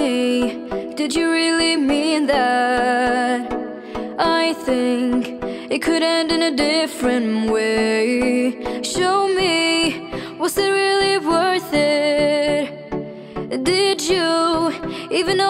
me Did you really mean that? I think it could end in a different way Show me, was it really worth it? Did you even know